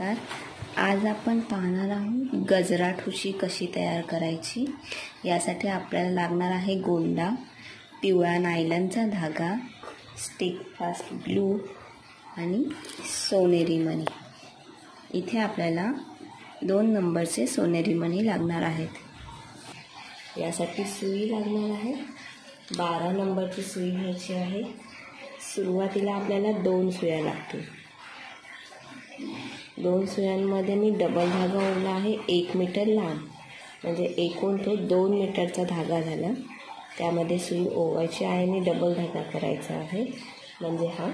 तर आज आपण पाहणार आहोत गजरा ठुशी कशी तयार करायची? यासाठी आपल्याला लागणार आहे गोंडा पिवळा नायलनचा धागा स्टिक फास्ट ब्लू आणि सोनेरी मणी. इथे आपल्याला दोन नंबरचे सोनेरी मणी लागणार आहेत. यासाठी सुई लागणार आहे. बारा नंबरची सुई घ्यायची आहे. सुरुवातीला आपल्याला दोन सुया लागतील. दोन सुयांमध्ये मी डबल धागा ओढला आहे. एक मीटर लांब. म्हणजे एकूण तो दोन मीटरचा धागा झाला. त्यामध्ये सुई ओवायची आहे आणि डबल धागा करायचा आहे. म्हणजे हा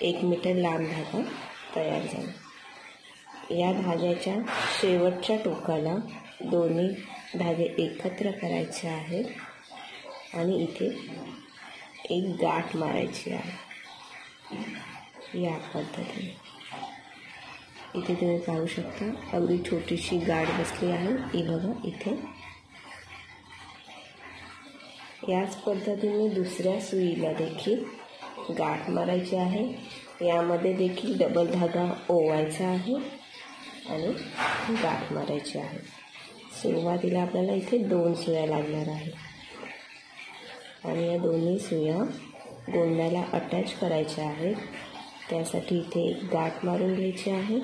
एक मीटर लांब धागा तयार झाला. या धाग्याच्या शेवटच्या टोकाला दोन्ही धागे एकत्र करायचे आहेत. आणि इथे एक गाठ मारायची आहे. या पद्धतीने. इथे तुम्ही पाहू शकता अगदी छोटीशी गाठ बसली आहे. ही बघा इथे. याच पद्धतीने दुसऱ्या सुईला देखील गाठ मारायची आहे. यामध्ये देखील डबल धागा ओवायचा आहे आणि गाठ मारायची आहे. सुरुवातीला आपल्याला इथे दोन सुया लागणार आहे आणि या दोन्ही सुया गोंड्याला अटॅच करायच्या आहेत. त्यासाठी इथे एक गाठ मारून घ्यायची आहे.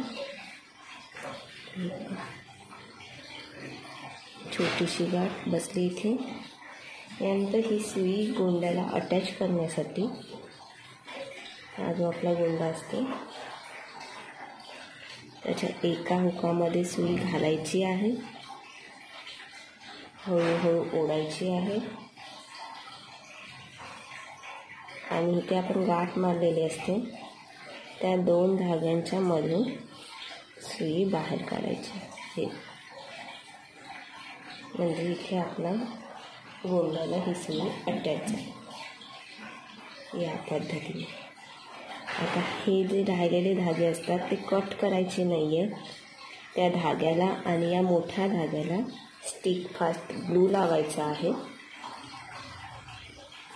छोटीशी गाठ बसली इथे. यानंतर ही सुई गोंड्याला अटॅच करण्यासाठी हा जो आपला गोंडा असतो. त्याच्या एका हुकामध्ये सुई घालायची आहे. हळूहळू ओढायची आहे. आणि इथे आपण गाठ मारलेली असते. त्या दोन धाग्यांच्या मधून सुई बाहेर काढायची. हे. म्हणजे इथे आपला गोंडाला ही सुई अटॅच आहे. या पद्धतीने. आता हे जे राहिलेले धागे असतात ते कट करायचे नाही आहे त्या धाग्याला आणि या मोठ्या धाग्याला स्टिक फास्ट ग्लू लावायचा आहे.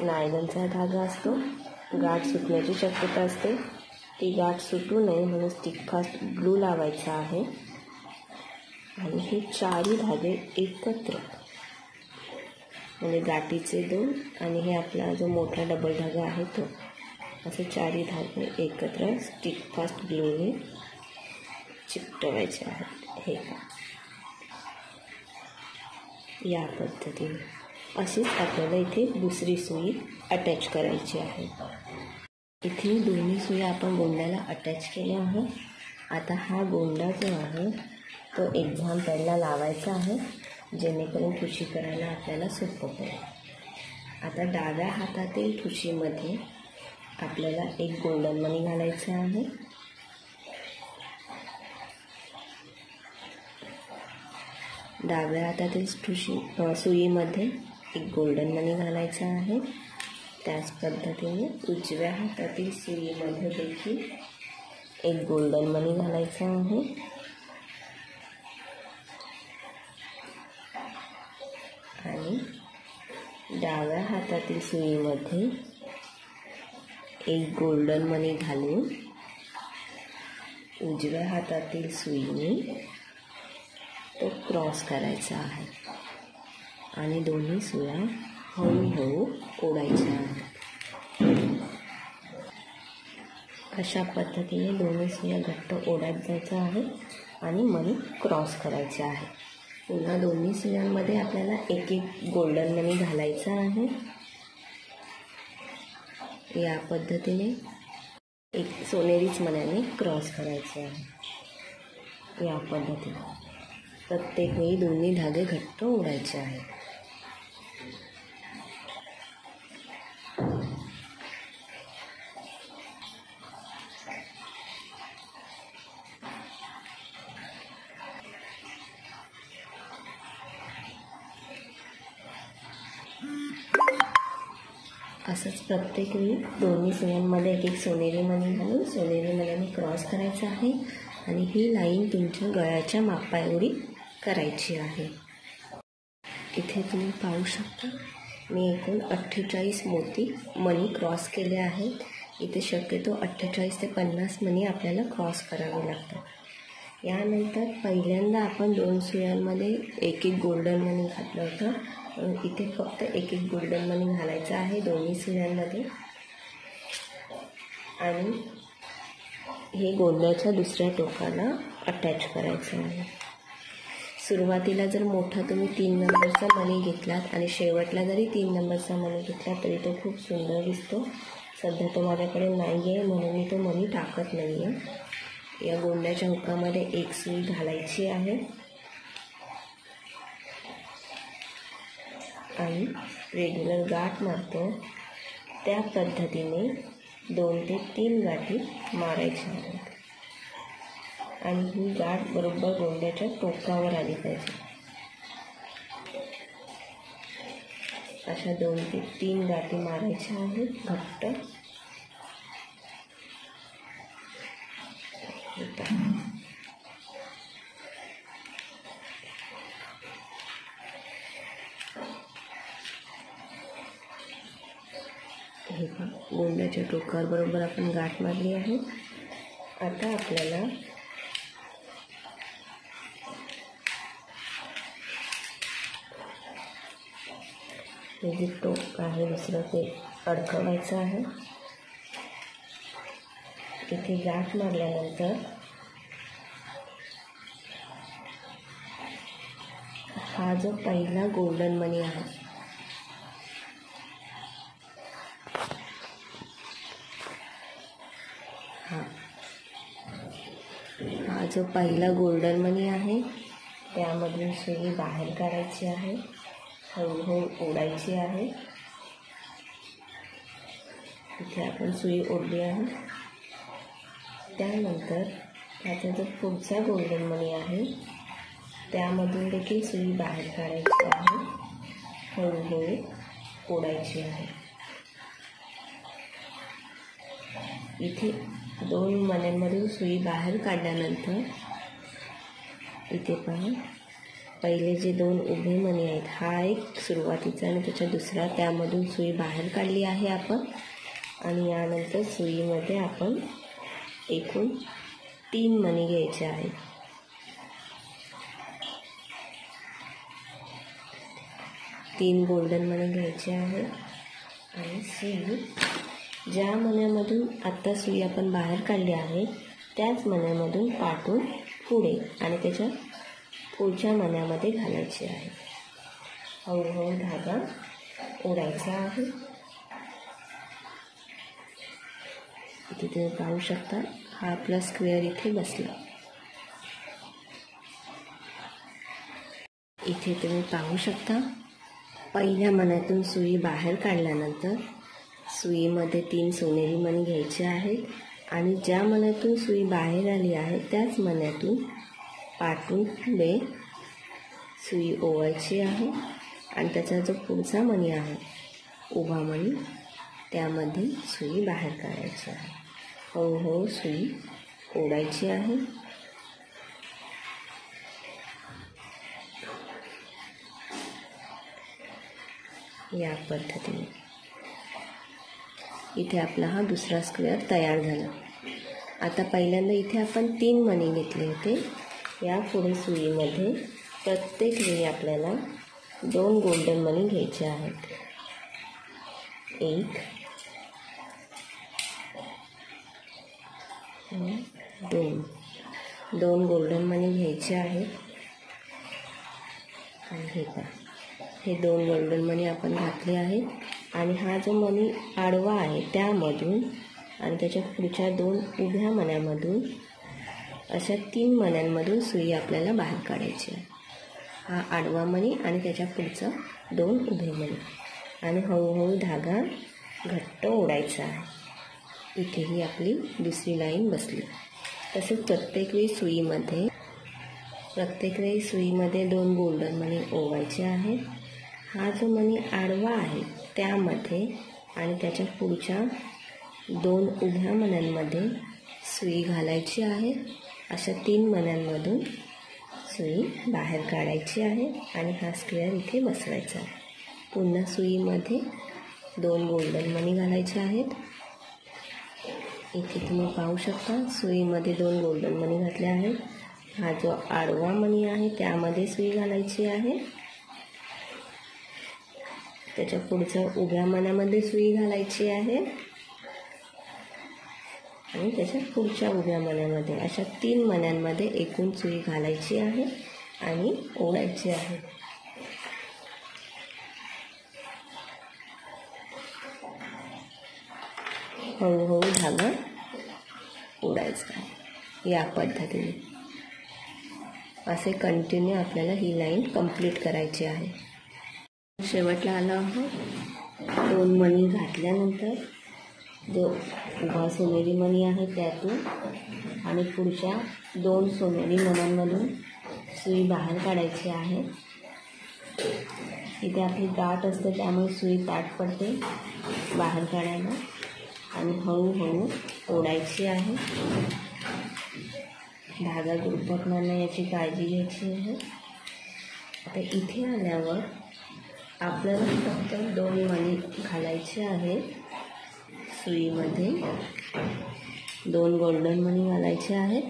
नायलनचा धागा असतो. गाठ सुटण्याची शक्यता असते. ती गाठ सुटू नये म्हणून स्टिक फास्ट ग्लू लावायचा आहे. आणि हे चारही धागे एकत्र. म्हणजे गाठीचे दोन. आणि हे आपला जो मोठा डबल धागा आहे तो. असे चारही धागे एकत्र स्टिक फास्ट ग्लूने चिकटवायचे आहेत. हे का या पद्धतीने. अशीच आपल्याला इथे दुसरी सुई अटॅच करायची आहे. इथे दोन्ही सुया आपण गोंड्याला अटॅच केल्या आहे आता हा गोंडा जो आहे तो एक्झाम पॅडला लावायचा आहे. जेणेकरून ठुशी करायला आपल्याला सोपं पडेल. आता डाव्या हातातील ठुशीमध्ये आपल्याला एक गोल्डन मनी घालायचं आहे. डाव्या हातातील ठुशी सुईमध्ये एक गोल्डन मनी घालायचा आहे. त्याच पद्धतीने उजव्या हातातील सुईमध्ये देखील एक गोल्डन मनी घालायचा आहे. आणि डाव्या हातातील सुईमध्ये एक गोल्डन मनी घालून उजव्या हातातील सुईने तो क्रॉस करायचा आहे. आणि दोन्ही सुया हळूहळू ओढायच्या आहेत अशा पद्धतीने दोन्ही सुया घट्ट ओढत जायचं आहे आणि मनी क्रॉस करायचे आहे पुन्हा दोन्ही सुयांमध्ये आपल्याला एक एक गोल्डन मनी घालायचा आहे या पद्धतीने एक सोनेरीच मनाने क्रॉस करायचे आहे या पद्धतीने प्रत्येक वेळी दोन्ही धागे घट्ट ओढायचे आहेत प्रत्येक वेळी दोन्ही सुयांमध्ये एक एक सोनेरी मणी घालून सोनेरी मण्याने क्रॉस करायचं आहे आणि ही लाईन तुमच्या गळ्याच्या मापाएवढी करायची आहे. इथे तुम्ही पाहू शकता मी एकूण अठ्ठेचाळीस मोती मनी क्रॉस केले आहेत. इथे शक्यतो अठ्ठेचाळीस ते पन्नास मनी आपल्याला क्रॉस करावे लागतात. यानंतर पहिल्यांदा आपण दोन सुयांमध्ये एक एक गोल्डन मनी घातलं होतं. इथे फक्त एक एक गोल्डन मनी घालायचं आहे दोन्ही सुयांमध्ये. आणि हे गोंड्याच्या दुसऱ्या टोकाला अटॅच करायचं आहे. सुरुवातीला जर मोठा तुम्ही तीन नंबरचा मणी घेतलात आणि शेवटला जरी तीन नंबरचा मणी घेतला तरी तो खूप सुंदर दिसतो. सध्या तो माझ्याकडे नाही आहे म्हणून मी तो मणी टाकत नाही आहे या गोंड्याच्या हुकामध्ये एक सुई घालायची आहे. आणि रेग्युलर गाठ मारतो. त्या पद्धतीने दोन ते तीन गाठी मारायच्या आहेत आणि ही गाठ बरोबर गोंड्याच्या टोकावर आली पाहिजे. अशा दोन ते तीन गाठी मारायच्या आहेत घट्ट हे पहा. हे पहा गोंड्याच्या बरोबर आपण गाठ मारली आहे. आता आपल्याला हे जे टोक आहे दुसरं ते अडकवायचं आहे. इथे गाठ मारल्यानंतर हा जो पहिला गोल्डन मनी आहे जो पहिला गोल्डन मनी आहे. त्यामधून सुई बाहेर काढायची आहे. हळूहळू ओढायची आहे. इथे आपण सुई ओढली आहे. त्यानंतर त्याचा जो पुढचा गोल्डन मनी आहे त्यामधून देखील सुई बाहेर काढायची आहे. हळूहळू ओढायची आहे. इथे दोन मण्यांमधून सुई बाहेर काढल्यानंतर इथे पहा पहिले जे दोन उभे मणी आहेत हा एक सुरुवातीचा आणि त्याच्या दुसरा त्यामधून सुई बाहेर काढली आहे आपण. आणि यानंतर सुईमध्ये आपण एकूण तीन मणी घ्यायचे आहेत. तीन गोल्डन मणी घ्यायचे आहेत. आणि सुई ज्या मण्यामधून आत्ता सुई आपण बाहेर काढली आहे त्याच मण्यामधून पाठून पुढे आणि त्याच्या पुढच्या मण्यामध्ये घालायची आहे. हळूहळू धागा ओढायचा आहे. इथे तुम्ही पाहू शकता हा आपला स्क्वेअर इथे बसला. इथे तुम्ही पाहू शकता पहिल्या मण्यातून सुई बाहेर काढल्यानंतर सुईमध्ये तीन सोनेरी मणी घ्यायचे आहेत आणि ज्या मण्यातून सुई बाहेर आली आहे त्याच मण्यातून पाठून पुढे सुई ओवायची आहे आणि त्याचा जो पुढचा मणी आहे उभा मणी त्यामध्ये सुई बाहेर काढायची आहे. हळूहळू सुई ओढायची आहे. या पद्धतीने. इथे आपला हा दुसरा स्क्वेअर तयार झाला. आता पहिल्यांदा इथे आपण तीन मणी घेतले होते. या पुढे सुईमध्ये प्रत्येक वेळी आपल्याला दोन गोल्डन मणी घ्यायचे आहेत. एक दोन. दोन गोल्डन मणी घ्यायचे आहेत. हे हे दोन गोल्डन मणी आपण घातले आहेत. आणि हा जो मणी आडवा आहे त्यामधून आणि त्याच्या पुढच्या दोन उभ्या मण्यामधून अशा तीन मण्यांमधून सुई आपल्याला बाहेर काढायची आहे. हा आडवा मणी आणि त्याच्या पुढचा दोन उभे मणी आणि हळूहळू धागा घट्ट ओढायचा आहे. इथेही आपली दुसरी लाईन बसली. तसेच प्रत्येक वेळी सुईमध्ये प्रत्येक वेळी सुईमध्ये दोन गोल्डन मणी ओवायचे आहेत. हा जो मणी आडवा आहे त्यामध्ये आणि त्याच्या पुढच्या दोन उभ्या मण्यांमध्ये सुई घालायची आहे. अशा तीन मण्यांमधून सुई बाहेर काढायची आहे आणि हा स्क्वेअर इथे बसवायचा आहे. पुन्हा सुईमध्ये दोन गोल्डन मणी घालायचे आहेत. इथे तुम्ही पाहू शकता सुईमध्ये दोन गोल्डन मणी घातले आहेत. हा जो आडवा मणी आहे त्यामध्ये सुई घालायची आहे. त्याच्या पुढच्या उभ्या मनामध्ये सुई घालायची आहे. आणि त्याच्या पुढच्या उभ्या मण्यामध्ये अशा तीन मण्यांमध्ये एकूण सुई घालायची आहे आणि ओढायची आहे. हळूहळू धागा ओढायचा आहे. या पद्धतीने. असे कंटिन्यू आपल्याला ही लाईन कंप्लीट करायची आहे. शेवटला आलो आहोत. दोन मणी घातल्यानंतर जो उभा सोनेरी मणी आहे त्यातून आणि पुढच्या दोन सोनेरी मण्यांमधून सुई बाहेर काढायची आहे. इथे आपली गाठ असते त्यामुळे सुई ताट पडते बाहेर काढायला आणि हळूहळू ओढायची आहे. धागा दुर्पटणार नाही याची काळजी घ्यायची आहे. आता इथे आल्यावर आपल्याला फक्त दोन मणी घालायचे आहे सुईमध्ये दोन गोल्डन मणी घालायचे आहेत.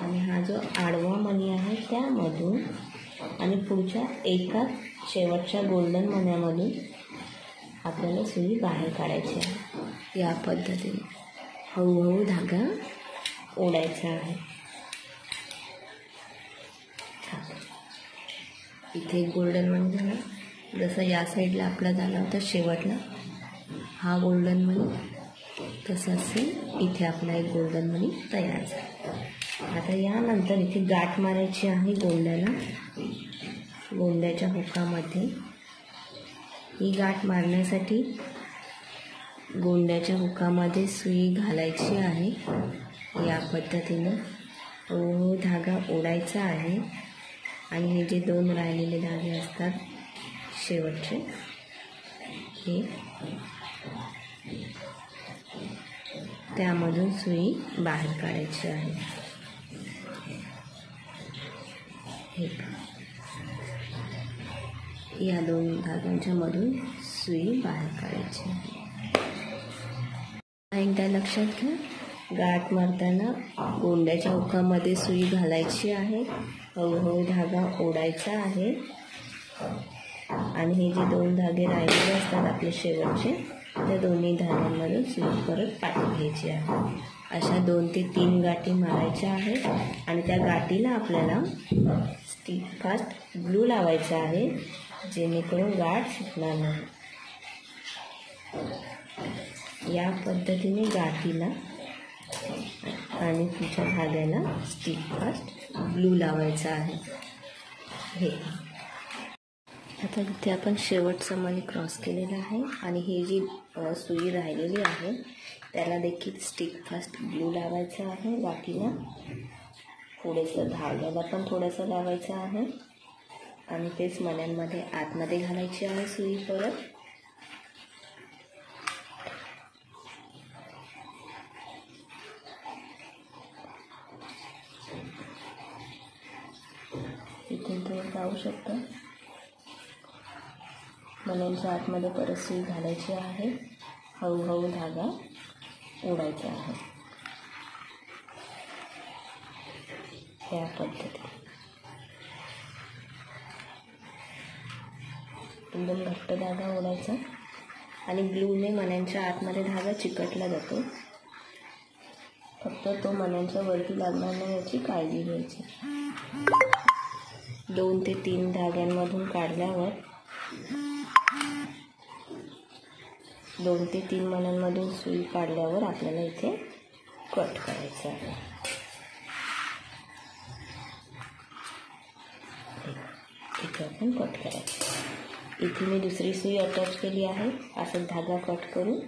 आणि हा जो आडवा मणी आहे त्यामधून आणि पुढच्या एका शेवटच्या गोल्डन मण्यामधून आपल्याला सुई बाहेर काढायची आहे. या पद्धतीने हळूहळू धागा ओढायचा आहे. इथे एक गोल्डन वन झाला. जसं या साईडला आपला झाला होता शेवटला हा गोल्डन मनी तसंच सेम इथे आपला एक गोल्डन मनी तयार झाला. आता यानंतर इथे गाठ मारायची आहे गोंड्याला. गोंड्याच्या हुकामध्ये ही गाठ मारण्यासाठी गोंड्याच्या हुकामध्ये सुई घालायची आहे. या पद्धतीनं धागा ओढायचा आहे. आणि हे जे दोन राहिलेले धागे असतात शेवटचे हे त्यामधून सुई बाहेर काढायची आहे. हे या दोन धाग्यांच्या मधून सुई बाहेर काढायची आहे. एकदा लक्षात घ्या. गाठ मारताना गोंड्याच्या हुकामध्ये सुई घालायची आहे. हळूहळू धागा ओढायचा आहे. आणि हे जे दोन धागे राहिलेले असतात आपले शेवटचे त्या दोन्ही धाग्यांमधून सुई परत पाठी घ्यायची आहे. अशा दोन ते तीन गाठी मारायच्या आहेत आणि त्या गाठीला आपल्याला स्टिक फास्ट ग्लू लावायचा आहे जेणेकरून गाठ सुटणार नाही. या पद्धतीने गाठीला आणि तिच्या धाग्याला स्टिक फास्ट ब्लू लावायचा आहे. हे. आता इथे आपण शेवटचा मनी क्रॉस केलेला आहे आणि ही जी सुई राहिलेली आहे त्याला देखील स्टिक फास्ट ब्लू लावायचा आहे. बाकीला थोडंसं धाग्याला पण थोडंसं लावायचं आहे. आणि तेच मण्यांमध्ये आतमध्ये घालायची आहे सुई परत. लावू शकतो. पाहू आतमध्ये परत सुई घालायची आहे. हळूहळू धागा ओढायचा आहे. या पद्धती एकदम घट्ट धागा ओढायचा आणि ग्लूने मण्यांच्या आतमध्ये धागा चिकटला जातो. फक्त तो मण्यांच्या वरती लागणार नाही याची काळजी घ्यायची. दोन ते तीन धाग्यांमधून काढल्यावर दोन ते तीन मण्यांमधून सुई काढल्यावर आपल्याला इथे कट करायचं आहे. इथे आपण कट करायचं इथे मी दुसरी सुई अटॅच केली आहे. असं धागा कट करून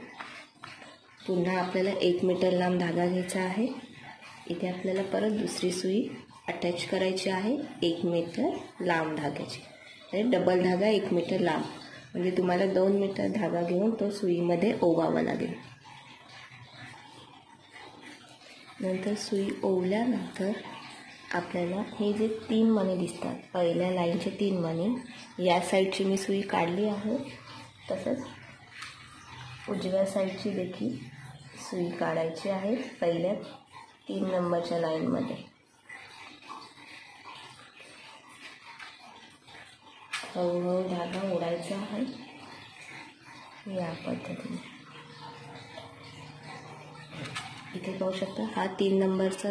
पुन्हा आपल्याला एक मीटर लांब धागा घ्यायचा आहे. इथे आपल्याला परत दुसरी सुई अटॅच करायची आहे एक मीटर लांब धाग्याची. म्हणजे डबल धागा एक मीटर लांब. म्हणजे तुम्हाला दोन मीटर धागा घेऊन तो सुईमध्ये ओवावा लागेल. नंतर सुई ओवल्यानंतर आपल्याला हे जे तीन मणी दिसतात पहिल्या लाईनचे तीन मणी या साईडची मी सुई काढली आहे. तसंच उजव्या साईडची देखील सुई काढायची आहे पहिल्या तीन नंबरच्या लाईनमध्ये. हळूहळू धागा ओढायचा आहे. या पद्धतीने. इथे पाहू शकता हा तीन नंबरचा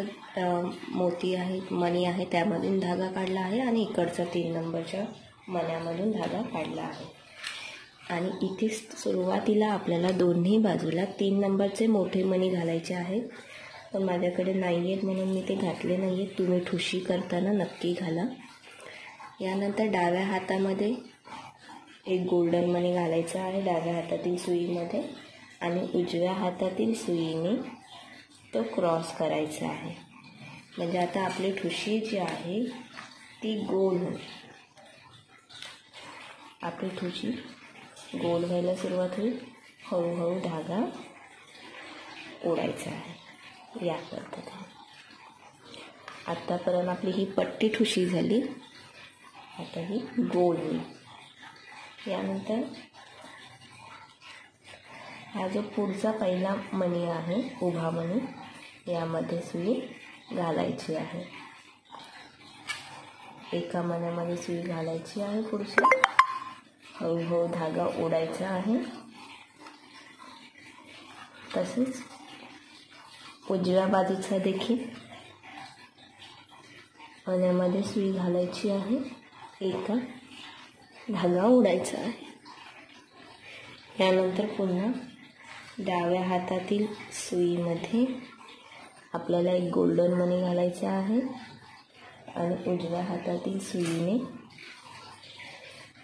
मोती आहे मणी आहे त्यामधून धागा काढला आहे आणि इकडचा तीन नंबरच्या मण्यामधून धागा काढला आहे. आणि इथे सुरुवातीला आपल्याला दोन्ही बाजूला तीन नंबरचे मोठे मणी घालायचे आहेत पण माझ्याकडे नाही आहेत म्हणून मी ते घातले नाही आहेत तुम्ही ठुशी करताना नक्की घाला. यानंतर डाव्या हातामध्ये एक गोल्डन मणी घालायचा आहे डाव्या हातातील सुईमध्ये आणि उजव्या हातातील सुईने तो क्रॉस करायचा आहे. म्हणजे आता आपली ठुशी जी आहे ती गोल होईल. आपली ठुशी गोल व्हायला सुरुवात होईल. हळूहळू धागा ओढायचा आहे. या पद्धतीने. आत्तापर्यंत आपली ही पट्टी ठुशी झाली. आता ही गोल होईल यानंतर हा जो पुढचा पहिला मणी आहे उभा मणी यामध्ये सुई घालायची आहे. एका मण्यामध्ये सुई घालायची आहे पुढची. हळूहळू धागा ओढायचा आहे. तसेच उजव्या बाजूचा देखील मण्यामध्ये सुई घालायची आहे. एका धागा ओढायचा आहे. यानंतर पुन्हा डाव्या हातातील सुईमध्ये आपल्याला एक गोल्डन मनी घालायचा आहे आणि उजव्या हातातील सुईने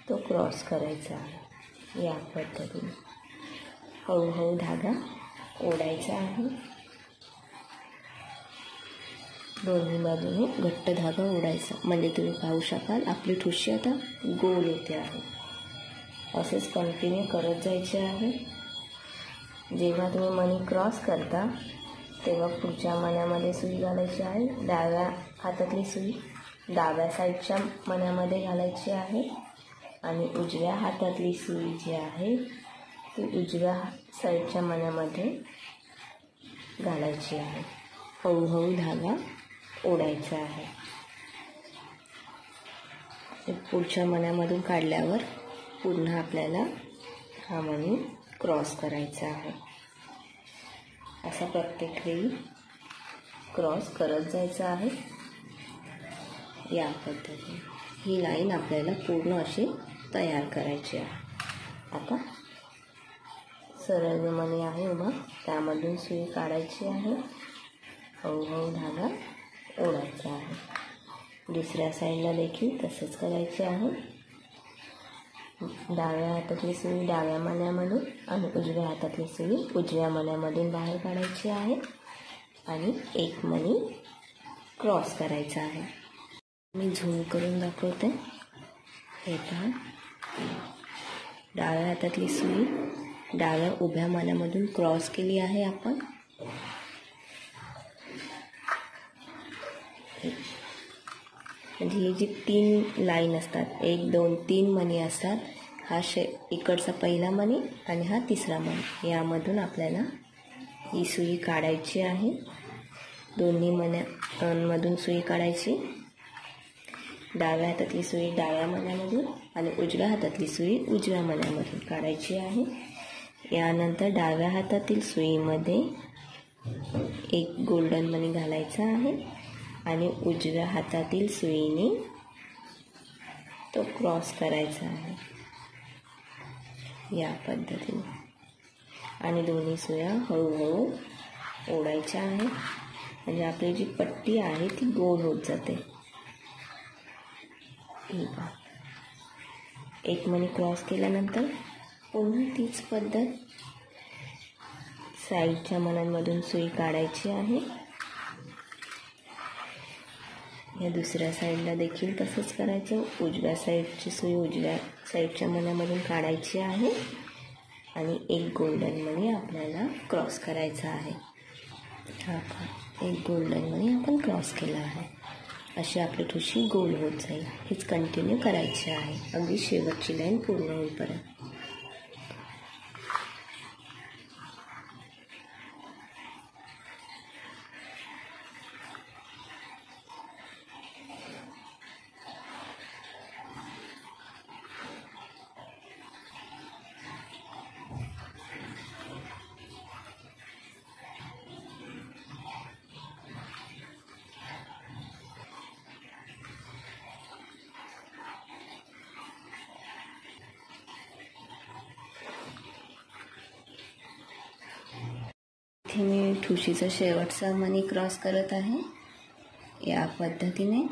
तो क्रॉस करायचा आहे. या पद्धतीने हळूहळू धागा ओढायचा आहे. दोन्ही बाजूने घट्ट धागा ओढायचा. म्हणजे तुम्ही पाहू शकाल आपली ठुशी आता गोल होते आहे. असेच कंटिन्यू करत जायचे आहे. जेव्हा तुम्ही मनी क्रॉस करता तेव्हा पुढच्या मण्यामध्ये सुई घालायची आहे. डाव्या हातातली सुई डाव्या साईडच्या मण्यामध्ये घालायची आहे. आणि उजव्या हातातली सुई जी आहे ती उजव्या साईडच्या मण्यामध्ये घालायची आहे. हळूहळू धागा ओढायचं आहे. पुढच्या मण्यामधून काढल्यावर पुन्हा आपल्याला हा मणी क्रॉस करायचा आहे. असा प्रत्येक वेळी क्रॉस करत जायचं आहे. या पद्धतीने. ही लाईन आपल्याला पूर्ण अशी तयार करायची आहे. आता सरळ जो मणी आहे उभा. त्यामधून सुई काढायची आहे. हळूहळू धागा ओढायचे आहे. दुसऱ्या साईडला देखील तसंच करायचे आहे. डाव्या हातातली सुई डाव्या मण्यामधून आणि उजव्या हातातली सुई उजव्या मण्यामधून बाहेर काढायची आहे. आणि एक मणी क्रॉस करायचा आहे. मी झूम करून दाखवते. हे पहा. डाव्या हातातली सुई डाव्या उभ्या मण्यामधून क्रॉस केली आहे आपण. म्हणजे ही जी तीन लाईन असतात एक दोन तीन मणी असतात हा शे इकडचा पहिला मणी आणि हा तिसरा मणी. यामधून आपल्याला ही सुई काढायची आहे. दोन्ही मण्यामधून सुई काढायची. डाव्या हातातली सुई डाव्या मण्यामधून आणि उजव्या हातातली सुई उजव्या मण्यामधून काढायची आहे. यानंतर डाव्या हातातील सुईमध्ये एक गोल्डन मणी घालायचा आहे. आणि उजव्या हातातील सुईने तो क्रॉस करायचा आहे. या पद्धतीने. आणि दोन्ही सुया हळूहळू ओढायच्या आहे म्हणजे आपली जी पट्टी आहे ती गोल होत जाते. एक मणी क्रॉस केल्यानंतर पुन्हा तीच पद्धत. साईडच्या मनांमधून सुई काढायची आहे. या दुसऱ्या साईडला देखील तसंच करायचं. उजव्या साईडची सुई उजव्या साईडच्या मण्यामधून काढायची आहे. आणि एक गोल्डन मणी आपल्याला क्रॉस करायचा आहे. हा का एक गोल्डन मणी आपण क्रॉस केला आहे. अशी आपली ठुशी गोल होत जाईल. हेच कंटिन्यू करायची आहे. अगदी शेवटची लाईन पूर्ण होईपर्यंत. ठुशीचा शेवटचा मणी क्रॉस करत आहे. या पद्धतीने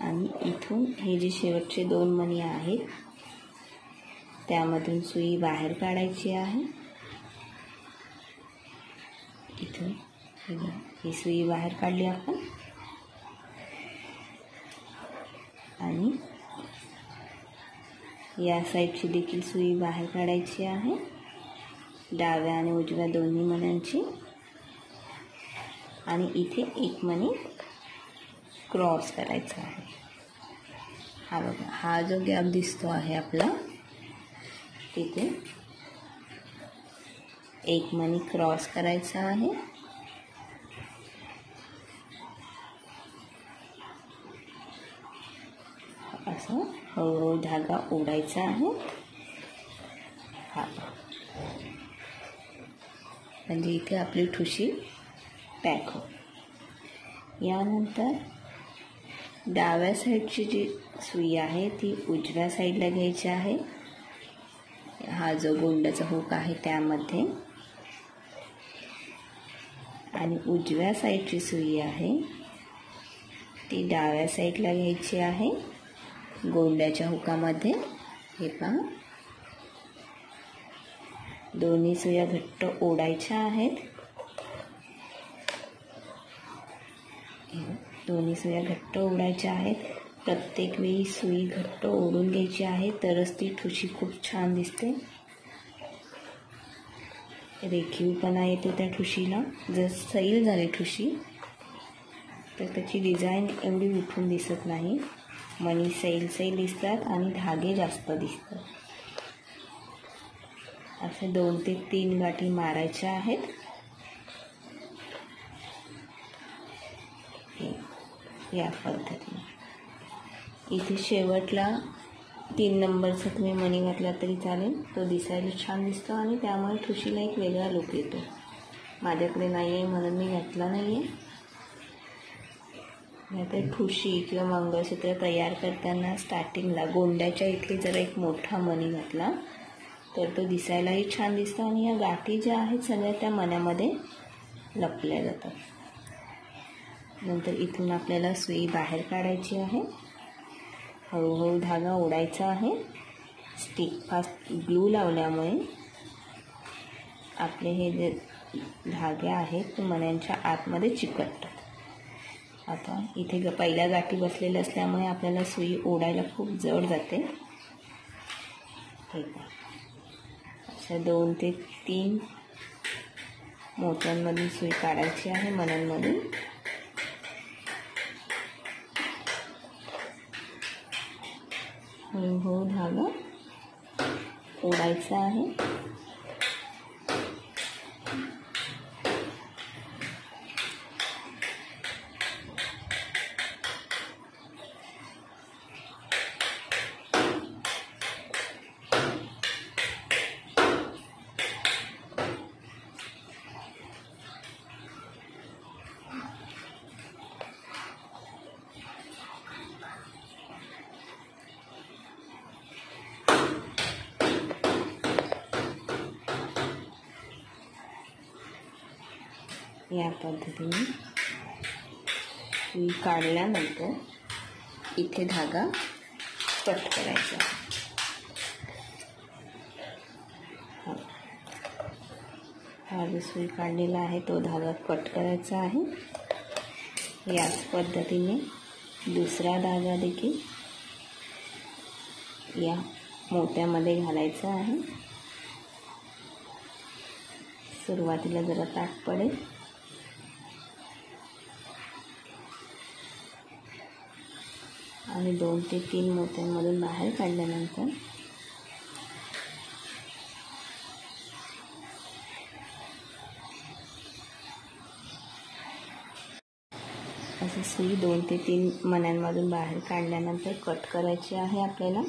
आणि इथून हे जे शेवटचे दोन मणी आहेत त्यामधून सुई बाहेर काढायची आहे. इथून ही सुई बाहेर काढली आपण. आणि या साईडची देखील सुई बाहेर काढायची आहे. डाव्या आणि उजव्या दोन्ही मण्यांची. आणि इथे एक मणी क्रॉस करायचा आहे. हा बघा हा जो गॅप दिसतो आहे आपला तिथे एक मणी क्रॉस करायचा आहे. असं हळूहळू धागा ओढायचा आहे. हा. म्हणजे इथे आपली ठुशी पॅक हो यानंतर डाव्या साईडची जी सुई आहे ती उजव्या साईडला घ्यायची आहे. हा जो गोंडाचा हुक आहे त्यामध्ये. आणि उजव्या साईडची सुई आहे ती डाव्या साईडला घ्यायची आहे. गोंड्याच्या हुकामध्ये. हे पहा. दोन्ही सुया घट्ट ओढायच्या आहेत. दोन्ही सुया घट्ट ओढायच्या आहेत. प्रत्येक वेळी सुई घट्ट ओढून घ्यायची आहे तरच ती ठुशी खूप छान दिसते. रेखीवपणा येतो त्या ठुशीला. जर सैल झाली ठुशी तर त्याची डिझाईन एवढी उठून दिसत नाही. मणी सैल सैल दिसतात आणि धागे जास्त दिसतात. असे दोन ते तीन गाठी मारायच्या आहेत. या पद्धतीने. इथे शेवटला तीन नंबरचा तुम्ही मणी घातला तरी चालेल. तो दिसायला छान दिसतो आणि त्यामुळे ठुशीला एक वेगळा लुक येतो. माझ्याकडे नाही आहे म्हणून मी घातला नाही आहे नाहीतर ठुशी किंवा मंगळसूत्र तयार करताना स्टार्टिंगला गोंड्याच्या इथे जर एक मोठा मणी घातला तर तो दिसायलाही छान दिसतो आणि या गाठी ज्या आहेत सगळ्या त्या मनामध्ये लपल्या जातात. नंतर इथून आपल्याला सुई बाहेर काढायची आहे. हळूहळू धागा ओढायचा आहे. स्टिक फास्ट ग्लू लावल्यामुळे आपले हे जे धागे आहेत ते मण्यांच्या आतमध्ये चिकटतात. आता इथे ग पहिल्या गाठी बसलेल्या असल्यामुळे आपल्याला सुई ओढायला खूप जड जाते. ठीक आहे अशा दोन ते तीन मोत्यांमधून सुई काढायची आहे मण्यांमधून. हळूहळू धागा ओढायचा आहे. या पद्धतीने काढल्यानंतर इथे धागा कट करायचा हा. जो सुई काढलेला आहे तो धागा कट करायचा आहे. याच पद्धतीने दुसरा धागा देखील या मोत्यामध्ये घालायचा आहे. सुरुवातीला जरा ताट पडेल. आणि दोन ते तीन मोत्यांमधून बाहेर काढल्यानंतर असं सुई दोन ते तीन मण्यांमधून बाहेर काढल्यानंतर कट करायची आहे आपल्याला.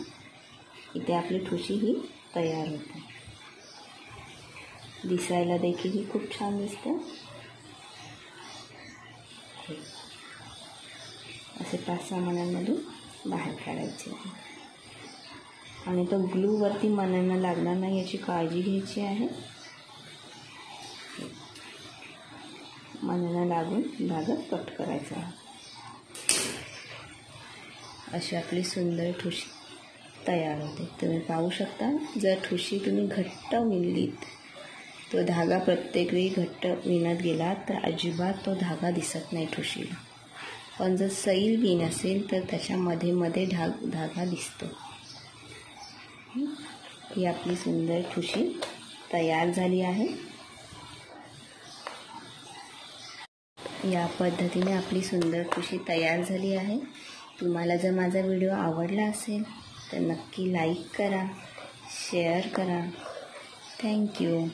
इथे आपली ठुशी ही तयार होते. दिसायला देखील ही खूप छान दिसते. असे पाच सहा मण्यांमधून बाहेर काढायचे. आहे आणि तो ग्लूवरती मनांना लागणार नाही याची काळजी घ्यायची आहे. मनांना लागून धागा कट करायचा. अशी आपली सुंदर ठुशी तयार होते. तुम्ही पाहू शकता जर ठुशी तुम्ही घट्ट विणलीत तो धागा प्रत्येक वेळी घट्ट विणत गेला तर अजिबात तो धागा दिसत नाही ठुशीला. पण जर सैल बीन असेल तर त्याच्यामध्ये मध्ये ढाग धागा दिसतो. ही आपली सुंदर ठुशी तयार झाली आहे. या पद्धतीने आपली सुंदर ठुशी तयार झाली आहे. तुम्हाला जर माझा व्हिडिओ आवडला असेल तर नक्की लाईक करा शेअर करा. थँक्यू